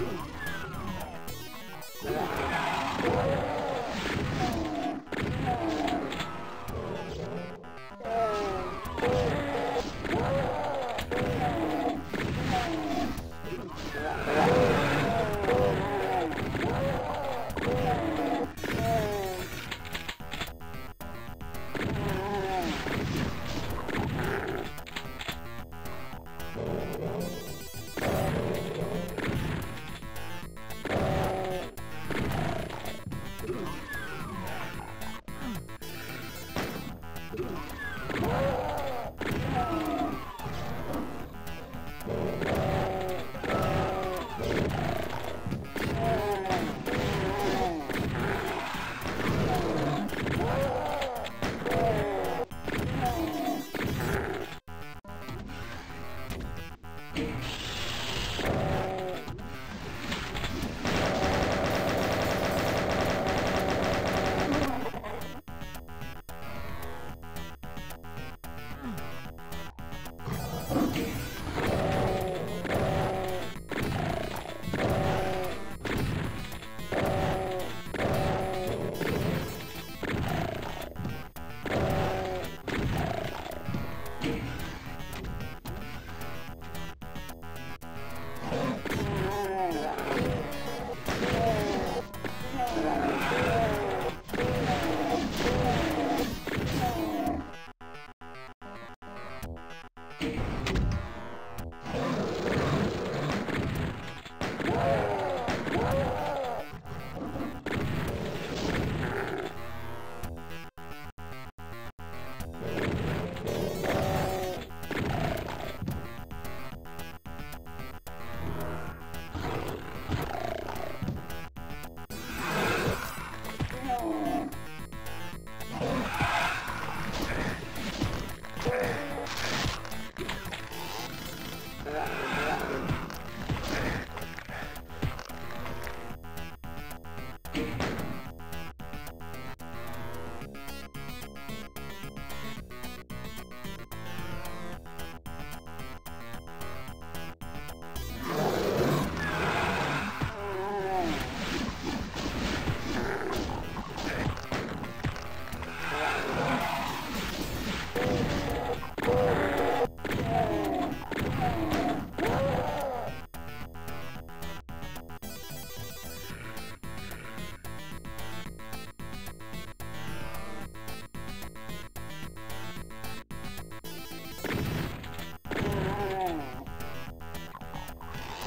Ooh.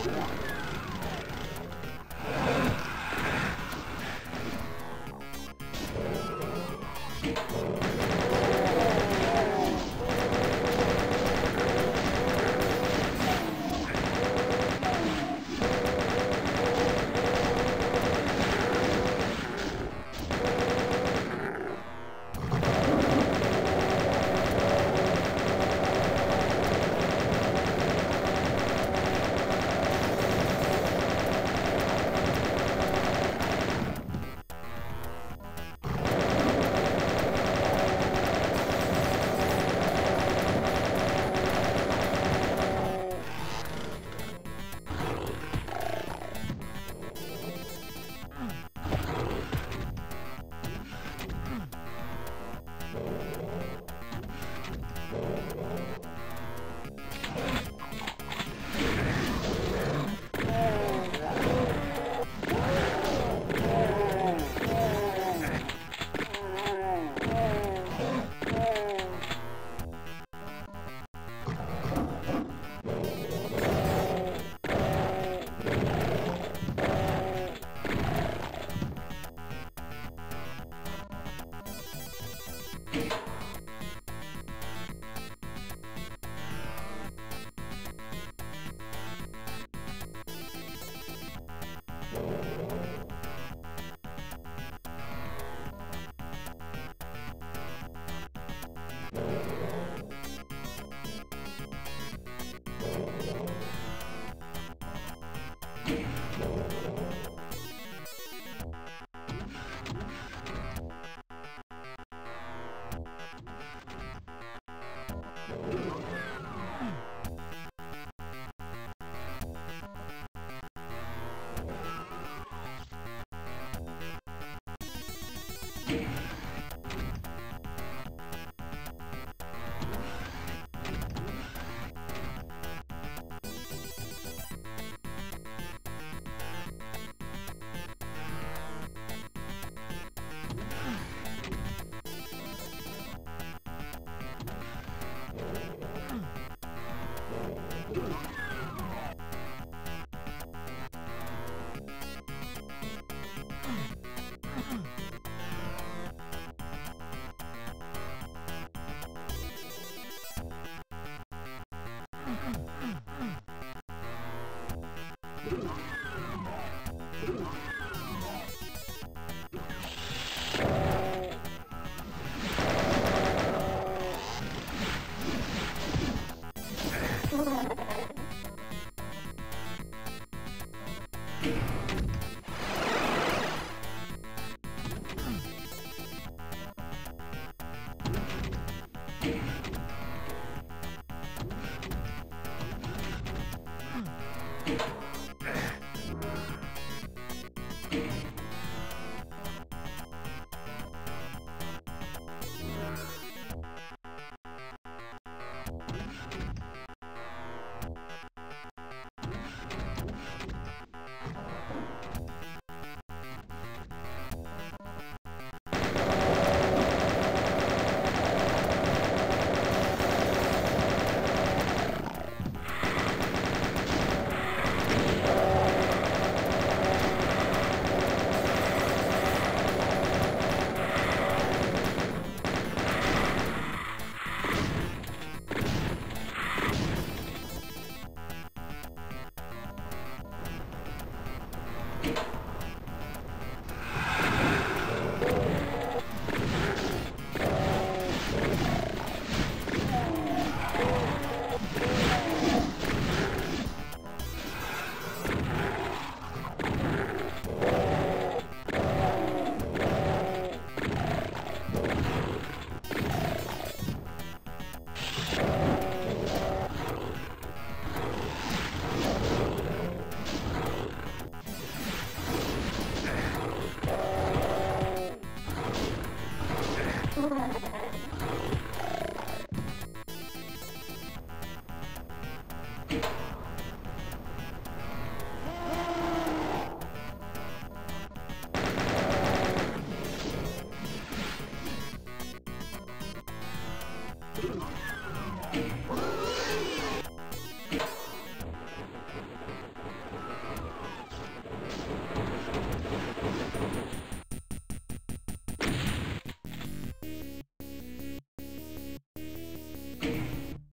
Yeah. Ha ha Oh,